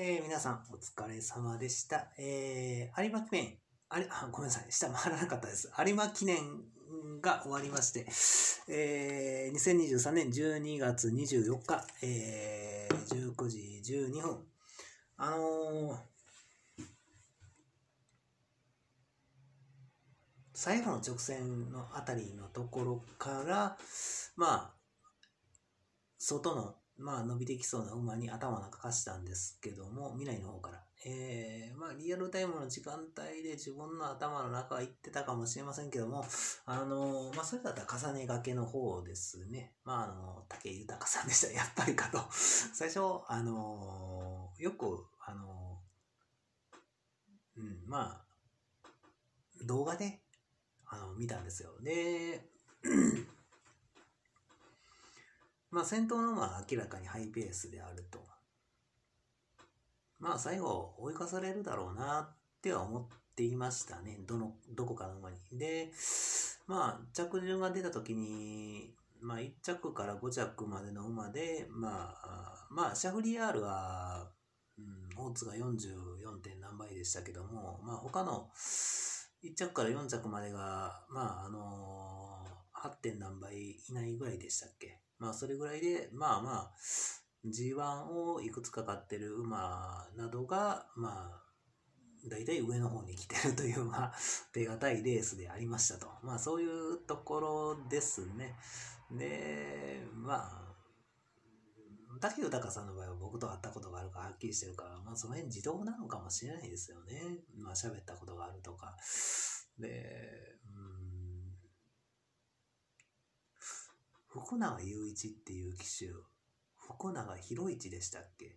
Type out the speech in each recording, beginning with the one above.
えー、皆さんお疲れ様でした。えー、有馬記念、あれ、あ、ごめんなさい、下回らなかったです。有馬記念が終わりまして、えー、2023年12月24日、えー、19時12分。あのー、最後の直線のあたりのところから、まあ、外の、まあ、伸びてきそうな馬に頭をなんか貸したんですけども、未来の方から。えー、まあ、リアルタイムの時間帯で自分の頭の中は行ってたかもしれませんけども、あのーまあ、それだったら重ねがけの方ですね。まあ、あの、竹豊さんでした。やっぱりかと。最初、あのーよく、あのうん、まあ、動画で、あの、見たんですよ。で、まあ、先頭の馬は明らかにハイペースであると。まあ、最後、追い越されるだろうなっては思っていましたね。どの、どこかの馬に。で、まあ、着順が出た時に、まあ、1着から5着までの馬で、まあ、まあ、シャフリヤールは、うん、オーツが 44. 点何倍でしたけども、まあ、他の1着から4着までが、まあ、あの8点何倍以内ぐらいでしたっけ？まあ、それぐらいで、まあまあ、G1 をいくつか買ってる馬などが、まあ、大体上の方に来てるという、まあ、手堅いレースでありましたと。まあ、そういうところですね。で、まあ、竹豊さんの場合は僕と会ったことがあるからはっきりしてるから、まあ、その辺自動なのかもしれないですよね。まあ、喋ったことがあるとか。で、うん、福永雄一っていう騎手、福永博一でしたっけ？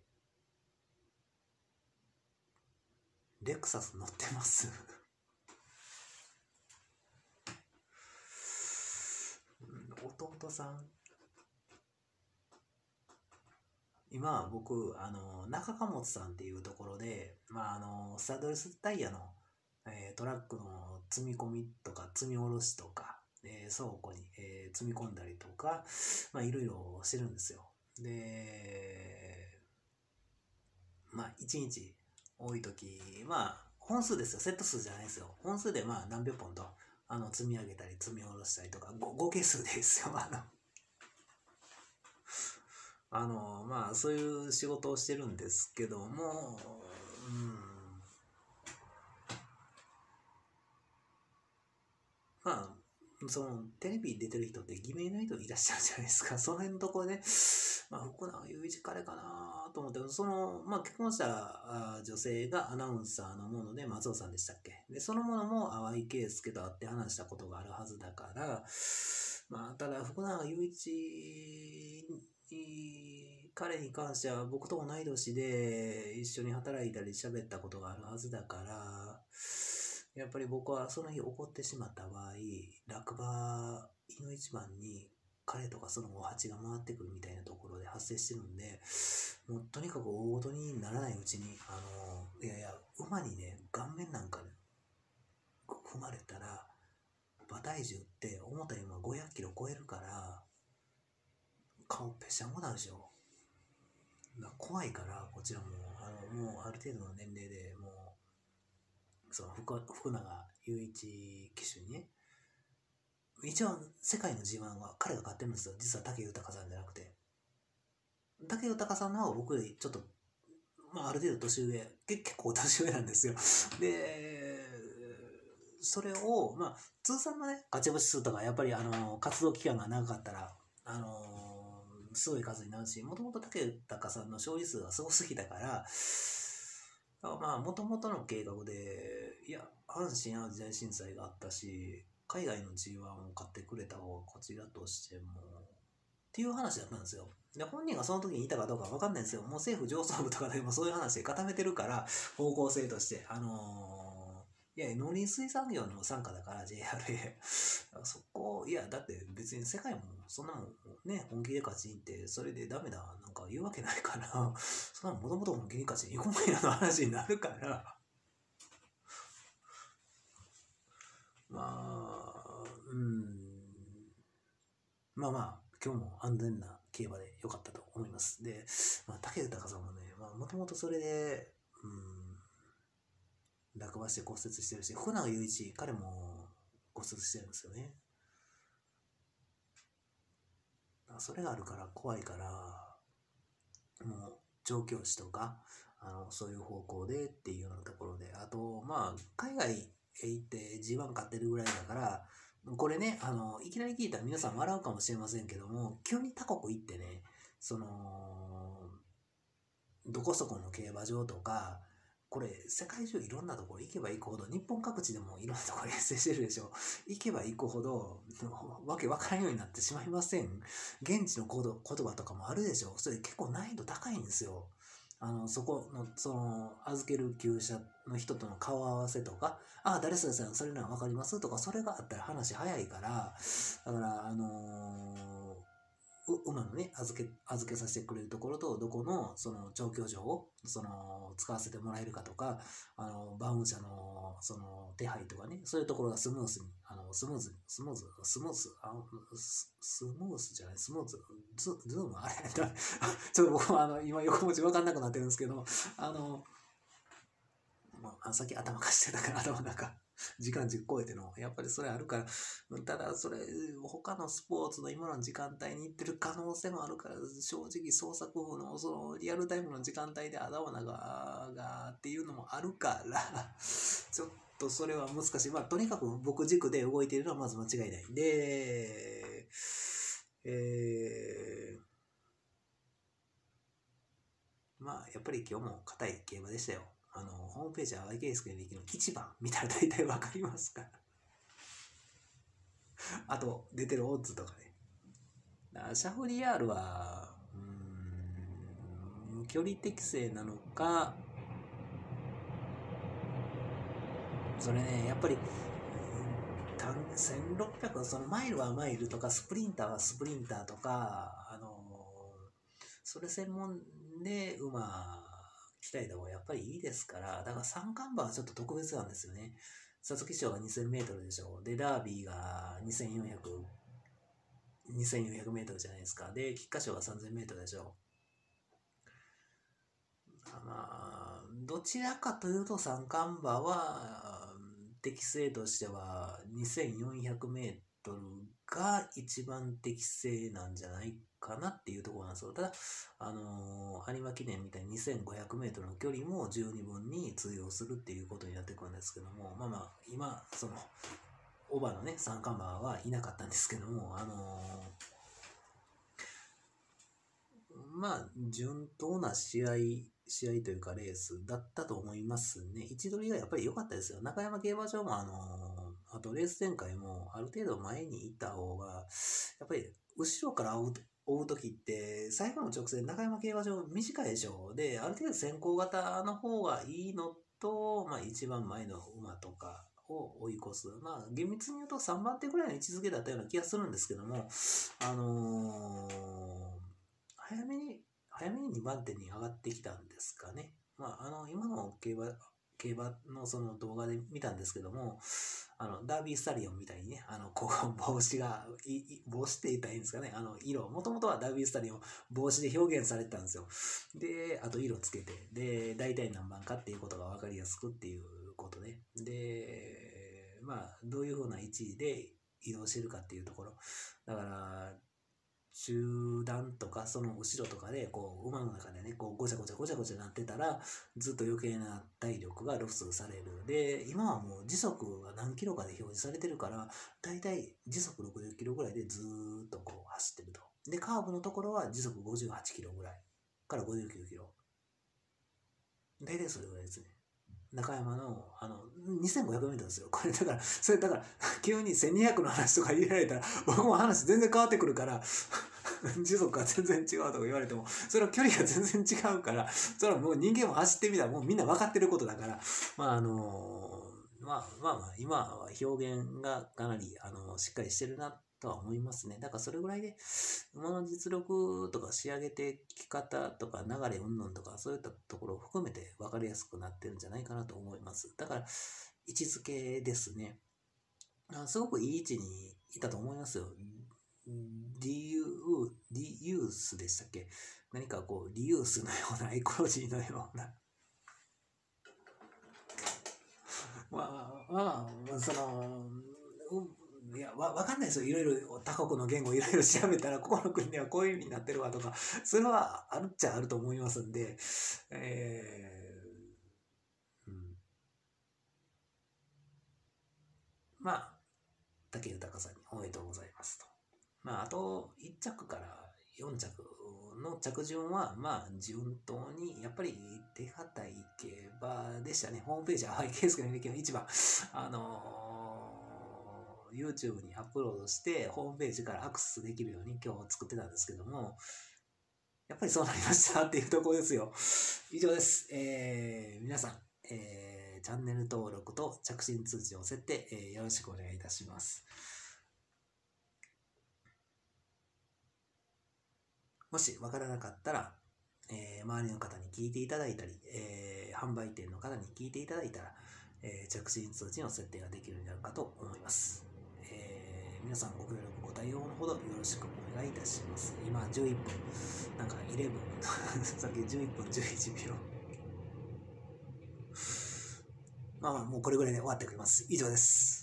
レクサス乗ってます。弟さん。今僕あの中貨物さんっていうところで、まあ、あのスタッドレスタイヤの、えートラックの積み込みとか積み下ろしとか、えー倉庫に、えー積み込んだりとか、まあ、いろいろしてるんですよ。で、まあ、1日多い時まあ、本数ですよ。セット数じゃないですよ。本数でまあ何百本とあの積み上げたり積み下ろしたりとか、ご合計数ですよ。あの、あのまあ、そういう仕事をしてるんですけども、うん、まあ、そのテレビ出てる人って偽名の人いらっしゃるじゃないですか。その辺のところで、まあ、福永雄一彼かなと思って、その、まあ、結婚した女性がアナウンサーのもので、松尾さんでしたっけ？で、そのものも淡井圭介と会って話したことがあるはずだから、まあ、ただ、福永雄一、彼に関しては僕と同い年で一緒に働いたり喋ったことがあるはずだから、やっぱり僕はその日怒ってしまった場合、落馬井の一番に彼とかその後8が回ってくるみたいなところで発生してるんで、もうとにかく大事にならないうちに、あの、いやいや、馬にね、顔面なんか踏まれたら、馬体重って重たい馬500キロ超えるから、顔ぺしゃんこなるでしょ。怖いから、こちらも、あの、もうある程度の年齢でもう、その福福永雄一騎手にね、一応世界の G1 は彼が勝ってるんですよ。実は武豊さんじゃなくて。武豊さんの方が僕よりちょっと、まあある程度年上、結構年上なんですよ。で、それを、まあ通算のね、勝ち星数とかやっぱりあの、活動期間が長かったら、あのすごい数になるし、もともと武豊さんの勝利数がすごすぎたから、まあ、もともとの計画で、いや、阪神・淡路大震災があったし、海外の G1 を買ってくれた方がこちらとしても、っていう話だったんですよ。で、本人がその時にいたかどうかわかんないんですよ。もう政府上層部とかでもそういう話で固めてるから、方向性として。あのーいや、農林水産業の傘下だから JRA。そこ、いや、だって別に世界もそんなもんね、本気で勝ちに行って、それでダメだ、なんか言うわけないから、そんなもともと本気に勝ちに行こうやの話になるから、まあ、うん、まあまあ、今日も安全な競馬で良かったと思います。で、まあ、武豊さんもね、まあ、あ、もともとそれで、うん、落馬して骨折してるし、福永祐一、彼も骨折してるんですよね。それがあるから怖いから、もう、調教師とか、あの、そういう方向でっていうようなところで、あと、まあ、海外へ行って G1 買ってるぐらいだから、これね、あの、いきなり聞いたら皆さん笑うかもしれませんけども、急に他国行ってね、その、どこそこの競馬場とか、これ、世界中いろんなところ行けば行くほど、日本各地でもいろんなところ遠征してるでしょ。行けば行くほど、わけわからんようになってしまいません。現地の言葉とかもあるでしょ。それ結構難易度高いんですよ。あの、そこの、その、預ける厩舎の人との顔合わせとか、ああ、誰それさん、それならわかりますとか、それがあったら話早いから、だから、あのー、馬のね、預け、預けさせてくれるところと、どこの、その、調教場を、その、使わせてもらえるかとか、あの、バウン車の、その、手配とかね、そういうところがスムースに、あの、スムーズ、スムーズ、スムーズ、あススムースじゃない、スムーズ、ズズーム？あれ？ちょっと僕はあの、今横文字わかんなくなってるんですけど、あの、まあ、さっき頭貸してたから頭の中、時間10超えての、やっぱりそれあるから、ただそれ、他のスポーツの今の時間帯に行ってる可能性もあるから、正直創作風のそのリアルタイムの時間帯であだわなが、がっていうのもあるから、ちょっとそれは難しい。まあ、とにかく僕軸で動いているのはまず間違いない。で、えー、まあ、やっぱり今日も硬い競馬でしたよ。あの、ホームページは IKS できる1番見たら大体わかりますから。あと、出てるオッズとかね。だシャフリヤールは、うん、距離適正なのか、それね、やっぱり、1600、そのマイルはマイルとか、スプリンターはスプリンターとか、あの、それ専門で馬鍛えた方がやっぱりいいですから、だから三冠馬はちょっと特別なんですよね。佐々木賞が2000メートルでしょう。で、ダービーが2400、2400メートルじゃないですか。で、菊花賞が3000メートルでしょ。まあ、どちらかというと三冠馬は、適正としては2400メートルが一番適正なんじゃないかなっていうところなんですよ。ただ、あのー、有馬記念みたいに2500メートルの距離も十二分に通用するっていうことになってくるんですけども、まあまあ、今、その、オーバーのね、三冠馬はいなかったんですけども、あのー、まあ、順当な試合、試合というかレースだったと思いますね。位置取りがやっぱり良かったですよ。中山競馬場もあのー、あとレース展開もある程度前に行った方が、やっぱり後ろから追う追う時って、最後の直線、中山競馬場短いでしょ？で、ある程度先行型の方がいいのと、まあ一番前の馬とかを追い越す。まあ厳密に言うと3番手ぐらいの位置づけだったような気がするんですけども、あのー、早めに、早めに2番手に上がってきたんですかね。まあ、あの、今の競馬、競馬のその動画で見たんですけども、あの、ダービースタリオンみたいにね、あの、こう、帽子が、帽子って言ったらいいんですかね、あの、色、もともとはダービースタリオン、帽子で表現されてたんですよ。で、あと色つけて、で、大体何番かっていうことが分かりやすくっていうことね。で、まあ、どういうふうな位置で移動してるかっていうところ。だから、集団とかその後ろとかでこう馬の中でねこうごちゃごちゃごちゃごちゃなってたらずっと余計な体力がロスされる。で今はもう時速が何キロかで表示されてるからだいたい時速60キロぐらいでずっとこう走ってると。でカーブのところは時速58キロぐらいから59キロ。大体それぐらいですね。中山の、あの、2500メートルですよ。これだから、それだから、急に1200の話とか入れられたら、僕も話全然変わってくるから、時速が全然違うとか言われても、それは距離が全然違うから、それはもう人間も走ってみたらもうみんな分かってることだから、まああのまあまあまあ、今は表現がかなり、あの、しっかりしてるなとは思いますね。だからそれぐらいで、馬の実力とか仕上げてき方とか流れうんぬんとか、そういったところを含めて分かりやすくなってるんじゃないかなと思います。だから、位置づけですね。あすごくいい位置にいたと思いますよ。リユ、リユースでしたっけ？何かこう、リユースのようなエコロジーのような まあ、まあ、その、いや、わ、わかんないですよ。いろいろ、他国の言語いろいろ調べたら、ここの国ではこういう意味になってるわとか、それはあるっちゃあると思いますんで、えー、うん。まあ、武豊さんにおめでとうございますと。まあ、あと、1着から4着の着順は、まあ、順当に、やっぱり手堅い競馬でしたね。ホームページは、はい、ケースケの一番、あのー、YouTube にアップロードして、ホームページからアクセスできるように今日作ってたんですけども、やっぱりそうなりましたっていうところですよ。以上です。えー、皆さん、えー、チャンネル登録と着信通知を設定、えー、よろしくお願いいたします。もしわからなかったら、えー、周りの方に聞いていただいたり、えー、販売店の方に聞いていただいたら、えー、着信通知の設定ができるようになるかと思います。皆さんご協力ご対応のほどよろしくお願いいたします。今11分、なんか11分、さっき11分11秒。まあまあ、もうこれぐらいで終わってくれます。以上です。